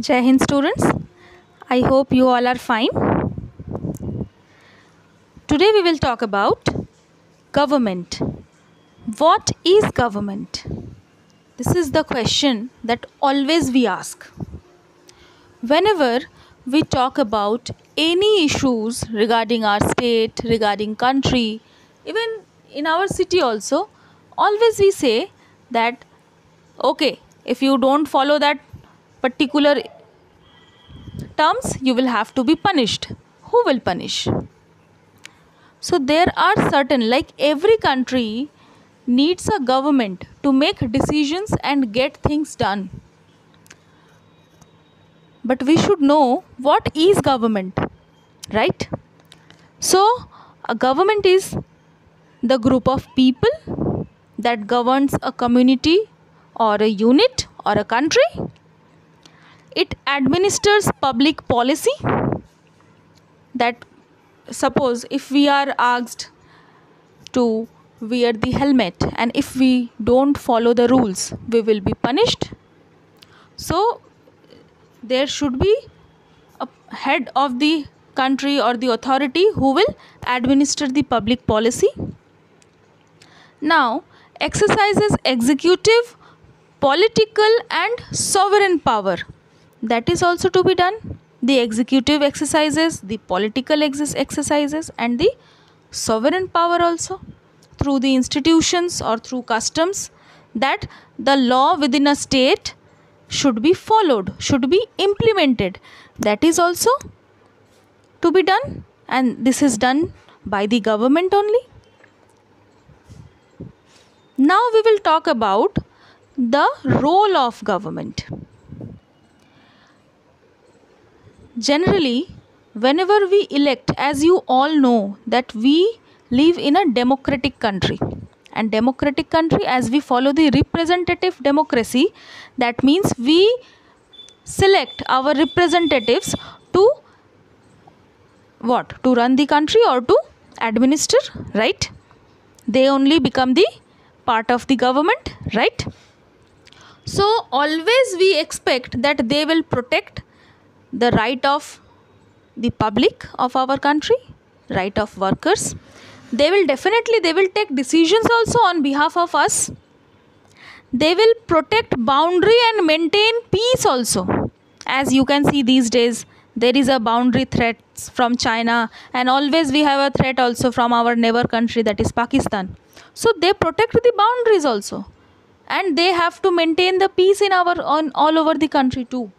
Jai Hind students. I hope you all are fine. Today we will talk about government. What is government? This is the question that always we ask. Whenever we talk about any issues regarding our state, regarding country, even in our city also, always we say that okay, if you don't follow that particular terms, you will have to be punished. Who will punish? So there are certain, like every country needs a government to make decisions and get things done. But we should know what is government, right? So a government is the group of people that governs a community or a unit or a country. It administers public policy that suppose if we are asked to wear the helmet and if we don't follow the rules we will be punished. So there should be a head of the country or the authority who will administer the public policy. Now exercises executive political and sovereign power that is also to be done. The executive exercises the political exis- exercises and the sovereign power also through the institutions or through customs that the law within a state should be followed should be implemented. That is also to be done and this is done by the government only. Now we will talk about the role of government generally whenever we elect as you all know that we live in a democratic country. And democratic country as we follow the representative democracy that means we select our representatives to what? To run the country or to administer right? They only become the part of the government right? So always we expect that they will protect the right of the public of our country right of workers. They will definitely they will take decisions also on behalf of us. They will protect boundary and maintain peace also. As you can see these days there is a boundary threat from china and always we have a threat also from our neighbor country that is pakistan. So they protect the boundaries also. And they have to maintain the peace in our on all over the country too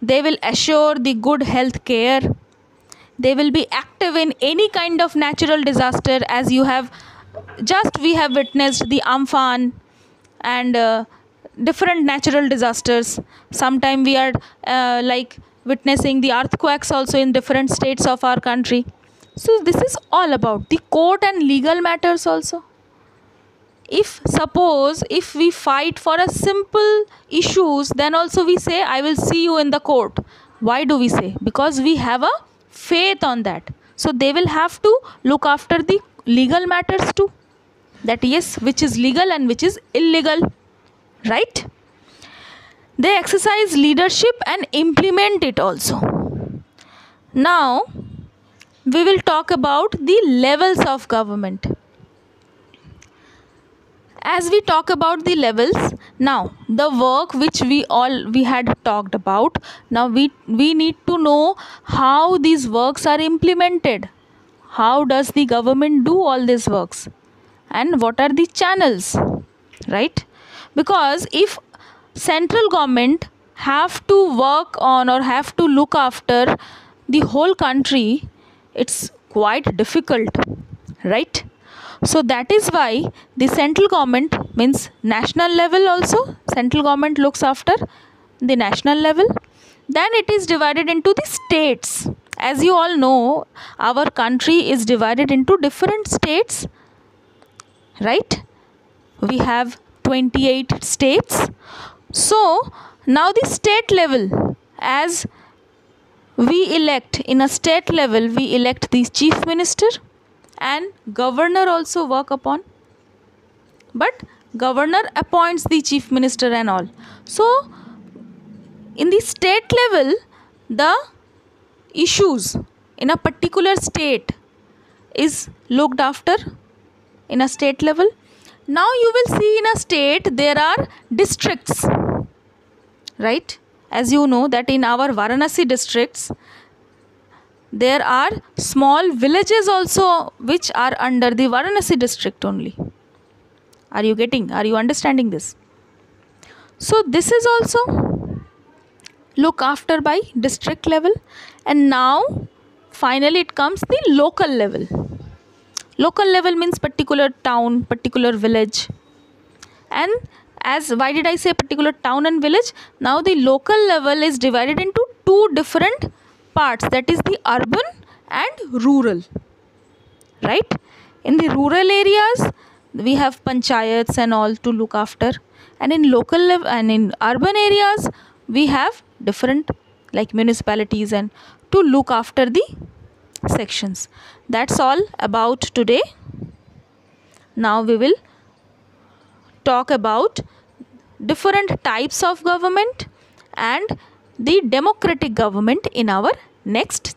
they will assure the good health care. They will be active in any kind of natural disaster as you have just we have witnessed the amphan and uh, different natural disasters. Sometime we are uh, like witnessing the earthquakes also in different states of our country. So this is all about the court and legal matters also if suppose if we fight for a simple issues then also we say i will see you in the court. Why do we say? Because we have a faith on that. So they will have to look after the legal matters too. That yes which is legal and which is illegal. Right? They exercise leadership and implement it also. Now we will talk about the levels of government as we talk about the levels now the work which we all we had talked about now we we need to know how these works are implemented. How does the government do all these works? And what are the channels? Right? Because if central government have to work on or have to look after the whole country it's quite difficult. Right so that is why the central government means national level also central government looks after the national level. Then it is divided into the states. As you all know our country is divided into different states right? We have 28 states. So now the state level as we elect in a state level we elect the chief minister and governor also work upon. But governor appoints the chief minister and all. So in the state level the issues in a particular state is looked after in a state level. Now you will see in a state there are districts right? As you know that in our varanasi districts there are small villages also which are under the varanasi district only. Are you getting are you understanding this? So this is also look after by district level and now finally it comes the local level. Local level means particular town particular village. And as why did i say particular town and village? Now the local level is divided into two different parts that is the urban and rural right? In the rural areas we have panchayats and all to look after. And in local level and in urban areas we have different like municipalities and to look after the sections. That's all about today. Now we will talk about different types of government and the democratic government in our next